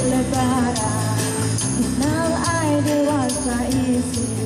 celebrar Now I do what I easy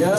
Ya